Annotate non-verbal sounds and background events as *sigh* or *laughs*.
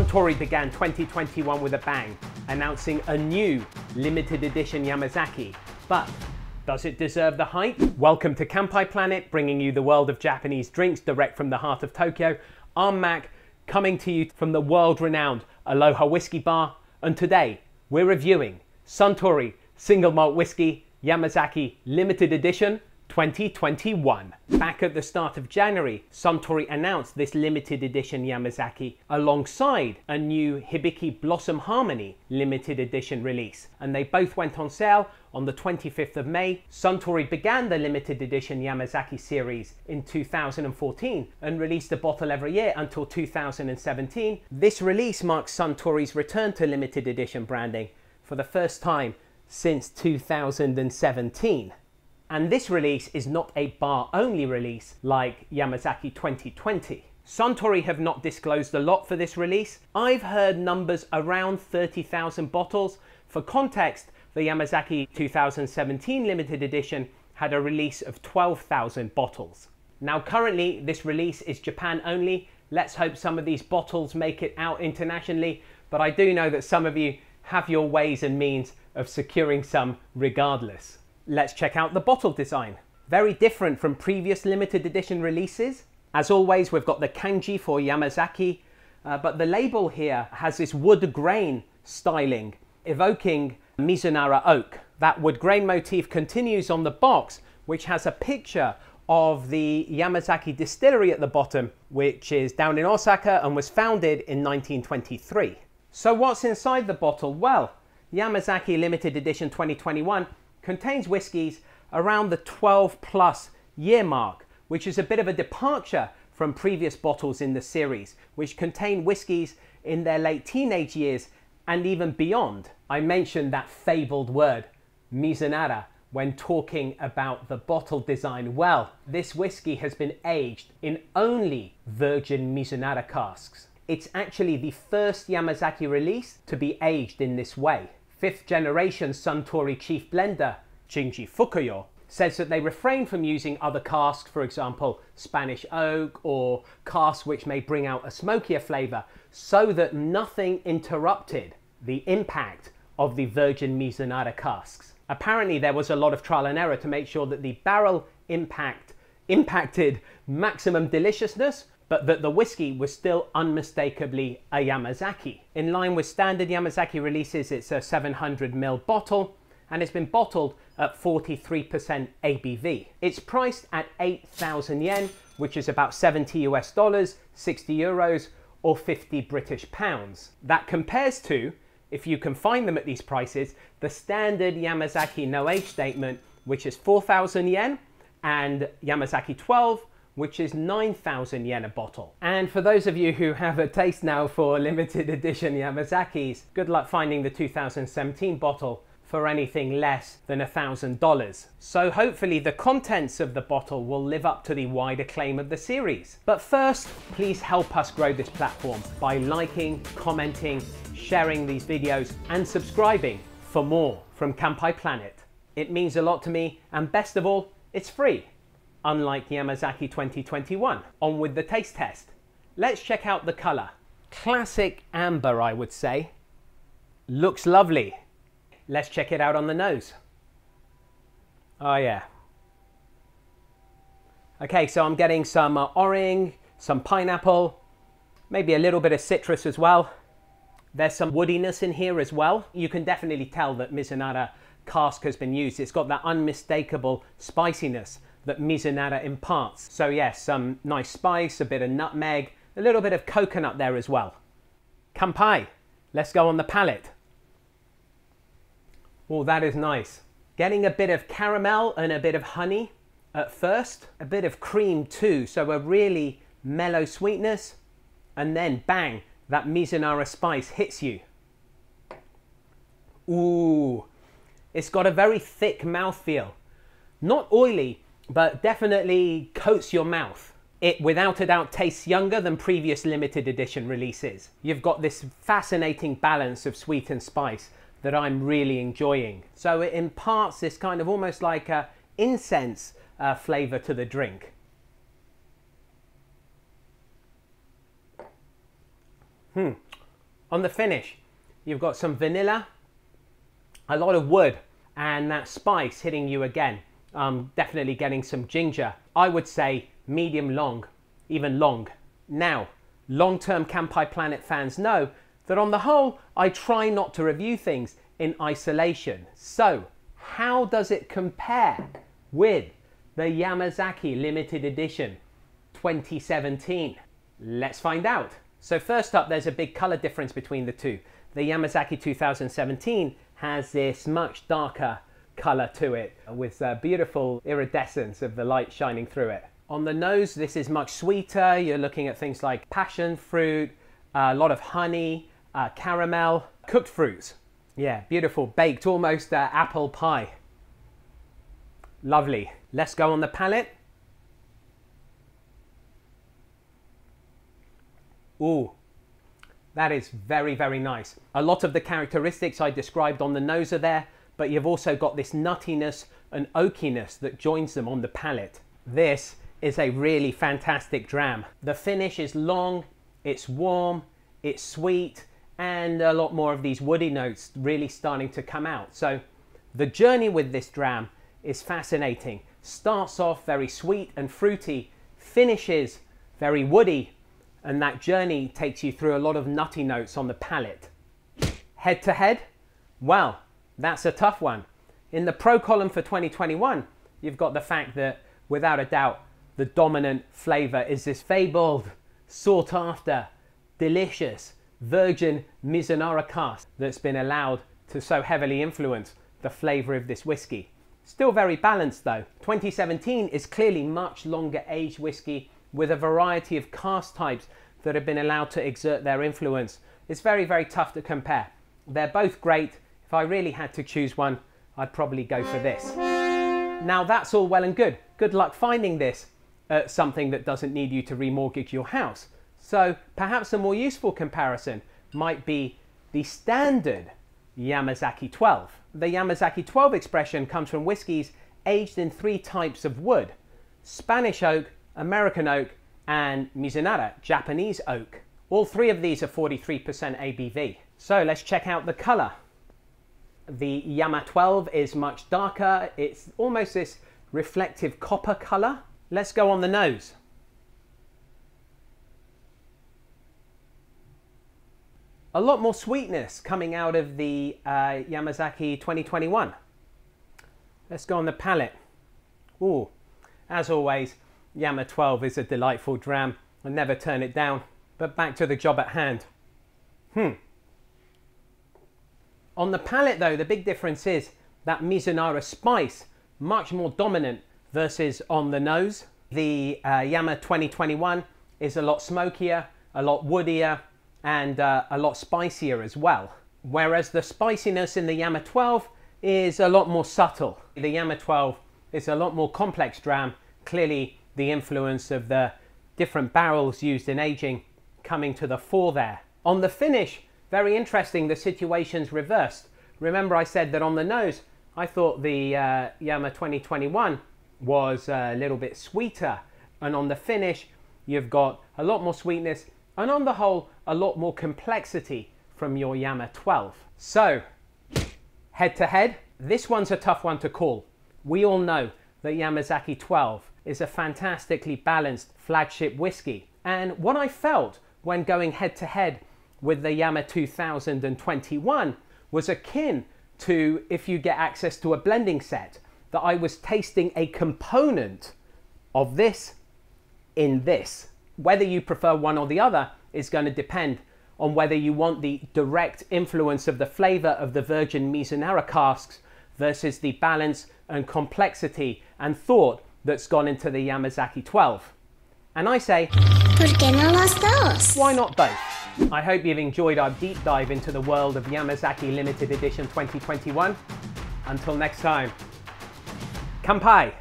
Suntory began 2021 with a bang, announcing a new limited edition Yamazaki. But does it deserve the hype? Welcome to Kanpai Planet, bringing you the world of Japanese drinks direct from the heart of Tokyo. I'm Mac, coming to you from the world renowned Aloha Whiskey Bar, and today we're reviewing Suntory Single Malt Whiskey Yamazaki Limited Edition 2021. Back at the start of January, Suntory announced this limited edition Yamazaki alongside a new Hibiki Blossom Harmony limited edition release, and they both went on sale on the 25th of May. Suntory began the limited edition Yamazaki series in 2014 and released a bottle every year until 2017. This release marks Suntory's return to limited edition branding for the first time since 2017. And this release is not a bar only release like Yamazaki 2020. Suntory have not disclosed a lot for this release. I've heard numbers around 30,000 bottles. For context, the Yamazaki 2017 limited edition had a release of 12,000 bottles. Now currently this release is Japan only. Let's hope some of these bottles make it out internationally, but I do know that some of you have your ways and means of securing some regardless. Let's check out the bottle design. Very different from previous limited edition releases. As always, we've got the kanji for Yamazaki, uh, but the label here has this wood grain styling, evoking Mizunara oak. That wood grain motif continues on the box, which has a picture of the Yamazaki distillery at the bottom, which is down in Osaka and was founded in 1923. So what's inside the bottle? Well, Yamazaki Limited Edition 2021 contains whiskies around the 12 plus year mark, which is a bit of a departure from previous bottles in the series, which contain whiskies in their late teenage years and even beyond. I mentioned that fabled word, Mizunara, when talking about the bottle design. Well, this whiskey has been aged in only virgin Mizunara casks. It's actually the first Yamazaki release to be aged in this way fifth generation Suntory chief blender, Shinji Fukuyo, says that they refrain from using other casks, for example, Spanish oak or casks which may bring out a smokier flavour, so that nothing interrupted the impact of the virgin Mizunara casks. Apparently there was a lot of trial and error to make sure that the barrel impact impacted maximum deliciousness but that the whiskey was still unmistakably a Yamazaki. In line with standard Yamazaki releases, it's uh, a 700ml bottle and it's been bottled at 43% ABV. It's priced at 8,000 yen, which is about 70 US dollars, 60 euros, or 50 British pounds. That compares to, if you can find them at these prices, the standard Yamazaki no age statement, which is 4,000 yen, and Yamazaki 12, which is 9,000 yen a bottle. And for those of you who have a taste now for *laughs* limited edition Yamazakis, good luck finding the 2017 bottle for anything less than $1,000. So hopefully the contents of the bottle will live up to the wide acclaim of the series. But first, please help us grow this platform by liking, commenting, sharing these videos and subscribing for more from Kanpai Planet. It means a lot to me and best of all, it's free unlike Yamazaki 2021. On with the taste test. Let's check out the colour. Classic amber, I would say. Looks lovely. Let's check it out on the nose. Oh yeah. Okay, so I'm getting some uh, orange, some pineapple, maybe a little bit of citrus as well. There's some woodiness in here as well. You can definitely tell that Mizunara cask has been used. It's got that unmistakable spiciness that Mizunara imparts. So yes, some nice spice, a bit of nutmeg, a little bit of coconut there as well. Kampai, let's go on the palate. Oh, that is nice. Getting a bit of caramel and a bit of honey at first, a bit of cream too, so a really mellow sweetness, and then bang, that Mizunara spice hits you. Ooh, it's got a very thick mouthfeel. Not oily, but definitely coats your mouth. It without a doubt tastes younger than previous limited edition releases. You've got this fascinating balance of sweet and spice that I'm really enjoying. So it imparts this kind of almost like a incense uh, flavor to the drink. Hmm. On the finish, you've got some vanilla, a lot of wood, and that spice hitting you again. Um, definitely getting some ginger. I would say medium long, even long. Now, long-term Kanpai Planet fans know that on the whole, I try not to review things in isolation. So, how does it compare with the Yamazaki limited edition 2017? Let's find out. So first up, there's a big color difference between the two. The Yamazaki 2017 has this much darker color to it with a beautiful iridescence of the light shining through it. On the nose, this is much sweeter. You're looking at things like passion fruit, a lot of honey, uh, caramel, cooked fruits. Yeah, beautiful, baked, almost uh, apple pie. Lovely. Let's go on the palate. Ooh, that is very, very nice. A lot of the characteristics I described on the nose are there, but you've also got this nuttiness and oakiness that joins them on the palate. This is a really fantastic dram. The finish is long, it's warm, it's sweet, and a lot more of these woody notes really starting to come out. So the journey with this dram is fascinating. Starts off very sweet and fruity, finishes very woody, and that journey takes you through a lot of nutty notes on the palate. Head to head? Well, that's a tough one. In the pro column for 2021, you've got the fact that, without a doubt, the dominant flavour is this fabled, sought after, delicious, virgin Mizunara cask that's been allowed to so heavily influence the flavour of this whiskey. Still very balanced though. 2017 is clearly much longer aged whiskey with a variety of cask types that have been allowed to exert their influence. It's very, very tough to compare. They're both great. If I really had to choose one, I'd probably go for this. Now that's all well and good. Good luck finding this at something that doesn't need you to remortgage your house. So perhaps a more useful comparison might be the standard Yamazaki 12. The Yamazaki 12 expression comes from whiskies aged in three types of wood Spanish oak, American oak, and Mizunara, Japanese oak. All three of these are 43% ABV. So let's check out the colour. The Yama 12 is much darker. It's almost this reflective copper colour. Let's go on the nose. a lot more sweetness coming out of the uh, Yamazaki 2021. Let's go on the palate. Ooh, as always, Yama 12 is a delightful dram. I never turn it down. But back to the job at hand. Hmm. On the palate though, the big difference is that Mizunara spice, much more dominant versus on the nose. The uh, Yama 2021 is a lot smokier, a lot woodier, and uh, a lot spicier as well. Whereas the spiciness in the Yama 12 is a lot more subtle. The Yama 12 is a lot more complex dram, clearly the influence of the different barrels used in aging coming to the fore there. On the finish, very interesting, the situation's reversed. Remember I said that on the nose, I thought the uh, Yama 2021 was a little bit sweeter. And on the finish, you've got a lot more sweetness and on the whole, a lot more complexity from your Yama 12. So, head to head, this one's a tough one to call. We all know that Yamazaki 12 is a fantastically balanced flagship whiskey. And what I felt when going head to head with the Yama 2021 was akin to if you get access to a blending set, that I was tasting a component of this in this whether you prefer one or the other is going to depend on whether you want the direct influence of the flavour of the virgin Mizunara casks versus the balance and complexity and thought that's gone into the Yamazaki 12. And I say, why not both? I hope you've enjoyed our deep dive into the world of Yamazaki Limited Edition 2021. Until next time, Kampai!